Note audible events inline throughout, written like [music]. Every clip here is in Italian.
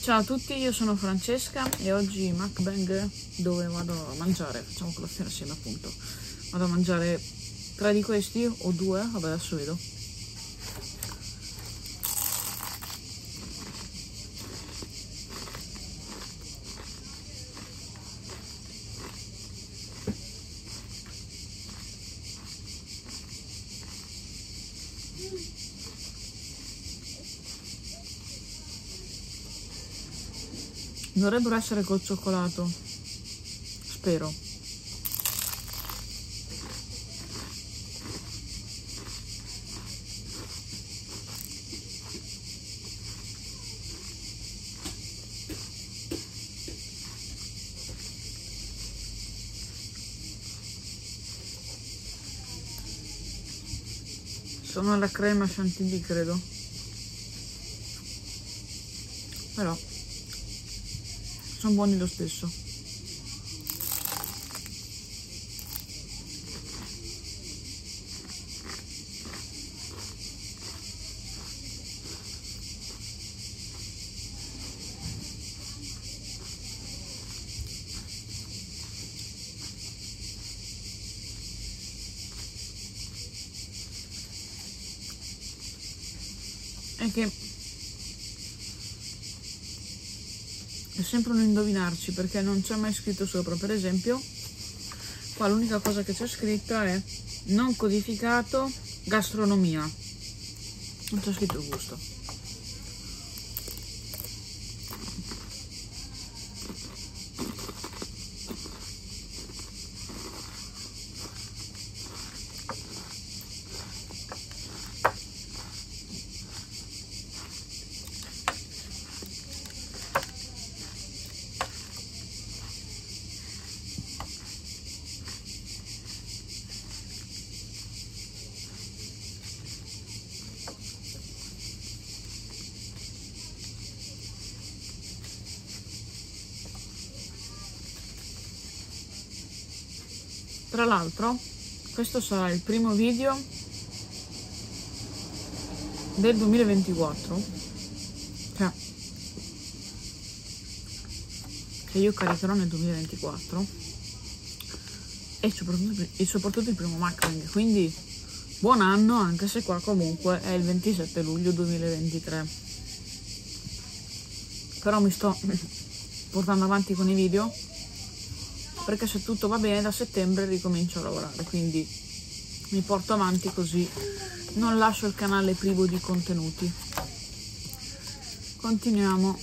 Ciao a tutti, io sono Francesca e oggi Macbang dove vado a mangiare, facciamo colazione assieme appunto. Vado a mangiare tre di questi o due, vabbè adesso vedo. Dovrebbero essere col cioccolato. Spero. Sono alla crema chantilly credo. Però sono buoni lo stesso. È è sempre un indovinarci perché non c'è mai scritto sopra. Per esempio qua l'unica cosa che c'è scritta è non codificato gastronomia. Non c'è scritto il gusto tra l'altro questo sarà il primo video del 2024 cioè che io caricherò nel 2024 e soprattutto, e soprattutto il primo macking quindi buon anno anche se qua comunque è il 27 luglio 2023 però mi sto [laughs] portando avanti con i video perché se tutto va bene da settembre ricomincio a lavorare quindi mi porto avanti così. Non lascio il canale privo di contenuti. Continuiamo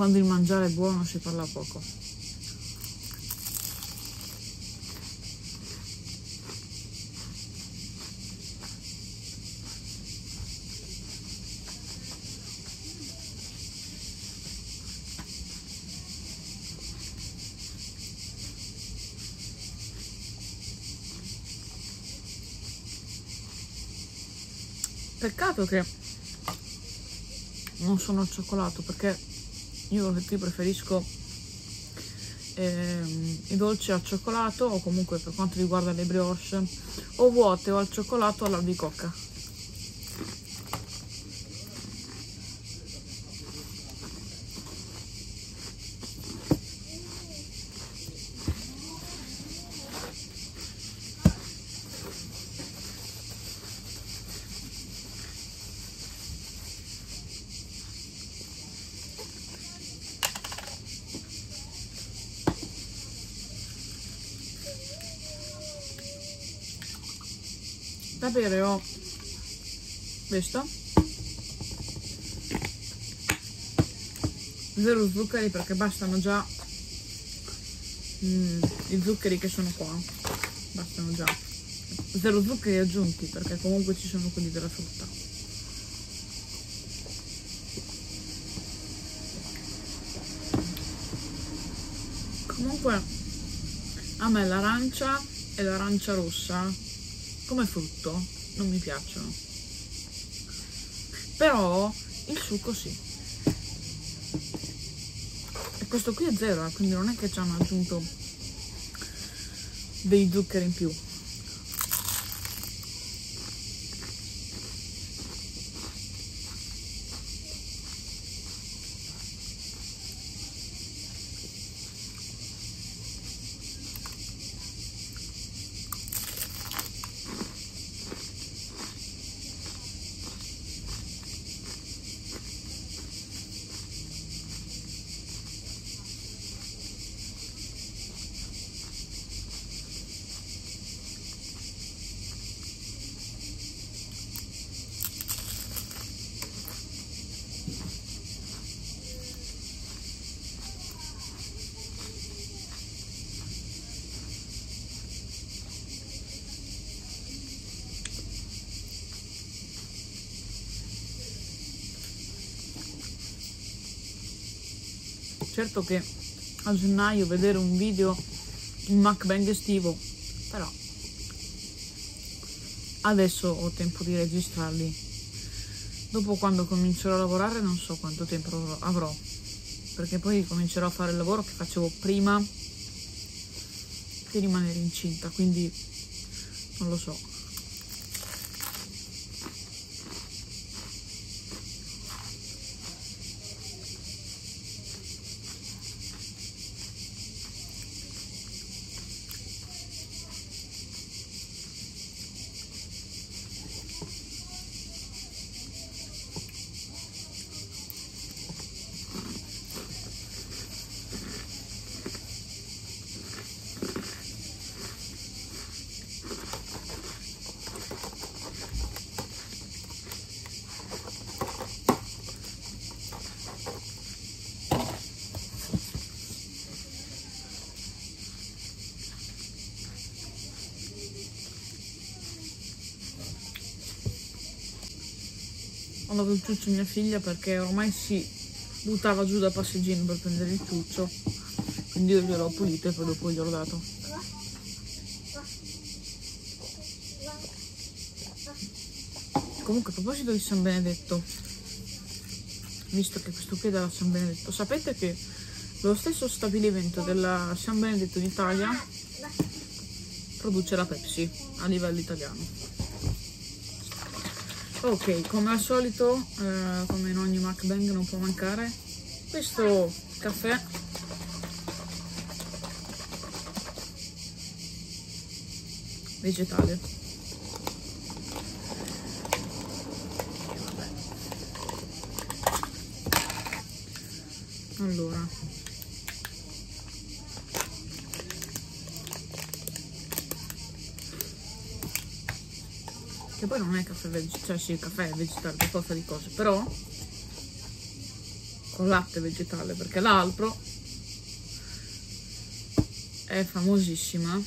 quando il mangiare è buono si parla poco. Peccato che non sono al cioccolato perché io qui preferisco ehm, i dolci al cioccolato o comunque per quanto riguarda le brioche o vuote o al cioccolato o all'albicocca da bere ho questo? Zero zuccheri perché bastano già mm, i zuccheri che sono qua. Bastano già. Zero zuccheri aggiunti perché comunque ci sono quelli della frutta. Comunque a me l'arancia e l'arancia rossa come frutto non mi piacciono. Però il succo sì. E questo qui è zero eh, quindi non è che ci hanno aggiunto dei zuccheri in più certo che a gennaio vedere un video in MacBang estivo però adesso ho tempo di registrarli. Dopo quando comincerò a lavorare non so quanto tempo avrò perché poi comincerò a fare il lavoro che facevo prima di rimanere incinta quindi non lo so ho dato il ciuccio a mia figlia perché ormai si buttava giù da passeggino per prendere il ciuccio quindi io gliel'ho pulito e poi dopo gliel'ho dato. Comunque a proposito di San Benedetto visto che questo qui è della San Benedetto sapete che lo stesso stabilimento della San Benedetto d'Italia produce la Pepsi a livello italiano ok come al solito eh, come in ogni MacBang non può mancare questo caffè. Vegetale allora che poi non è caffè vegetale, cioè sì, caffè vegetale, per forza di cose, però con latte vegetale, perché l'altro è famosissima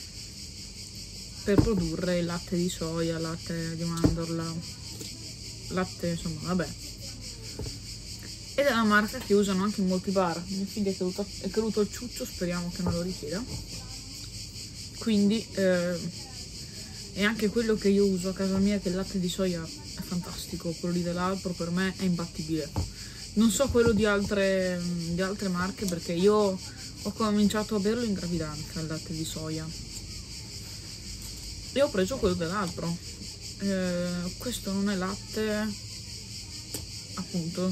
per produrre il latte di soia, latte di mandorla, latte insomma, vabbè. Ed è una marca che usano anche in molti bar. Mia figlia è caduto, è caduto il ciuccio, speriamo che non lo richieda. Quindi eh, e anche quello che io uso a casa mia che il latte di soia è fantastico quello lì dell'Alpro per me è imbattibile. Non so quello di altre, di altre marche perché io ho cominciato a berlo in gravidanza il latte di soia. E ho preso quello dell'Alpro. Eh, questo non è latte appunto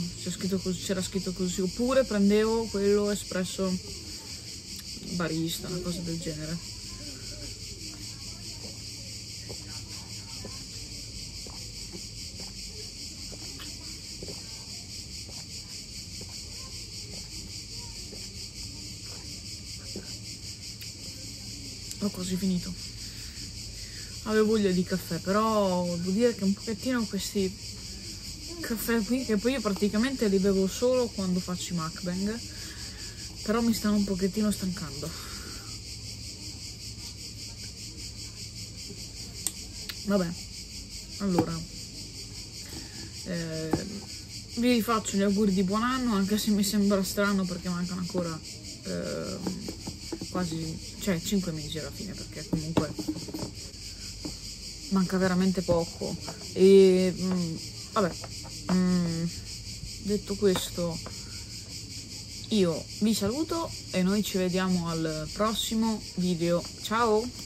c'era scritto così. Oppure prendevo quello espresso barista una cosa del genere ho quasi finito. Avevo voglia di caffè però devo dire che un pochettino questi caffè qui che poi io praticamente li bevo solo quando faccio i mukbang però mi stanno un pochettino stancando. Vabbè allora eh, vi rifaccio gli auguri di buon anno anche se mi sembra strano perché mancano ancora eh, quasi cioè 5 mesi alla fine perché comunque manca veramente poco. E mh, mm, vabbè mh, mm, detto questo io vi saluto e noi ci vediamo al prossimo video. Ciao